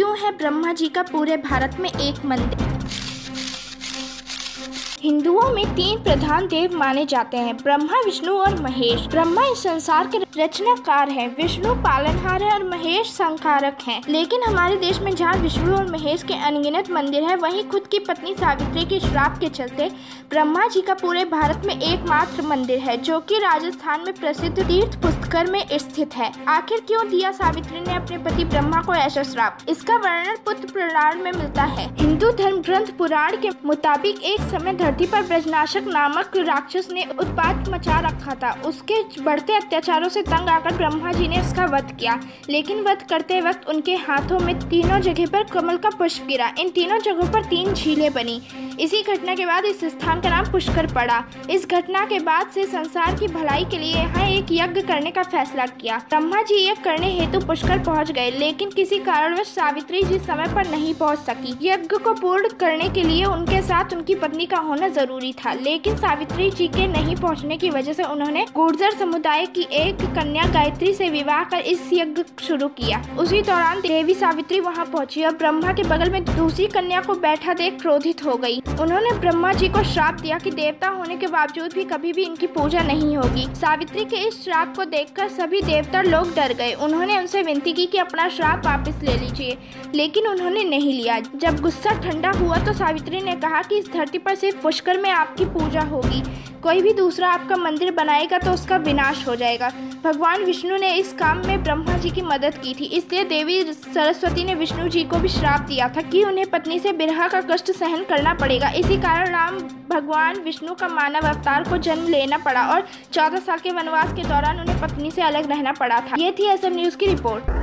क्यों है ब्रह्मा जी का पूरे भारत में एक मंदिर हिंदुओं में तीन प्रधान देव माने जाते हैं ब्रह्मा विष्णु और महेश ब्रह्मा इस संसार के रचनाकार हैं, विष्णु पालनहार है और महेश संकारक हैं। लेकिन हमारे देश में जहाँ विष्णु और महेश के अनगिनत मंदिर है वहीं खुद की पत्नी सावित्री के श्राप के चलते ब्रह्मा जी का पूरे भारत में एकमात्र मंदिर है जो कि राजस्थान में प्रसिद्ध तीर्थ पुष्कर में स्थित है। आखिर क्यों दिया सावित्री ने अपने पति ब्रह्मा को ऐसा श्राप इसका वर्णन पुत्र पुराण में मिलता है। हिंदू धर्म ग्रंथ पुराण के मुताबिक एक समय धरती पर ब्रजनाशक नामक राक्षस ने उत्पात मचा रखा था। उसके बढ़ते अत्याचारों से तंग आकर ब्रह्मा जी ने उसका वध किया। लेकिन वध करते वक्त उनके हाथों में तीनों जगह पर कमल का पुष्प गिरा। इन तीनों जगहों पर तीन झीलें बनी। इसी घटना के बाद इस स्थान का नाम पुष्कर पड़ा। इस घटना के बाद से संसार की भलाई के लिए यहाँ एक यज्ञ करने का फैसला किया। ब्रह्मा जी यज्ञ करने हेतु पुष्कर पहुँच गए, लेकिन किसी कारणवश सावित्री जी समय पर नहीं पहुँच सकी। यज्ञ को पूर्ण करने के लिए उनके साथ उनकी पत्नी का होना ज़रूरी था, लेकिन सावित्री जी के नहीं पहुँचने की वजह से उन्होंने गुर्जर समुदाय की एक कन्या गायत्री से विवाह कर इस यज्ञ शुरू किया। उसी दौरान देवी सावित्री वहाँ पहुँची और ब्रह्मा के बगल में दूसरी कन्या को बैठा देख क्रोधित हो गई। उन्होंने ब्रह्मा जी को श्राप दिया कि देवता होने के बावजूद भी कभी भी इनकी पूजा नहीं होगी। सावित्री के इस श्राप को देखकर सभी देवता लोग डर गए। उन्होंने उनसे विनती की कि अपना श्राप वापस ले लीजिए, लेकिन उन्होंने नहीं लिया। जब गुस्सा ठंडा हुआ तो सावित्री ने कहा कि इस धरती पर सिर्फ़ पुष्कर में आपकी पूजा होगी। कोई भी दूसरा आपका मंदिर बनाएगा तो उसका विनाश हो जाएगा। भगवान विष्णु ने इस काम में ब्रह्मा जी की मदद की थी। इसलिए देवी सरस्वती ने विष्णु जी को भी श्राप दिया था कि उन्हें पत्नी से बिरहा का कष्ट सहन करना पड़ेगा। बनेगा इसी कारण राम भगवान विष्णु का मानव अवतार को जन्म लेना पड़ा और चौदह साल के वनवास के दौरान उन्हें पत्नी से अलग रहना पड़ा था। ये थी एसएम न्यूज़ की रिपोर्ट।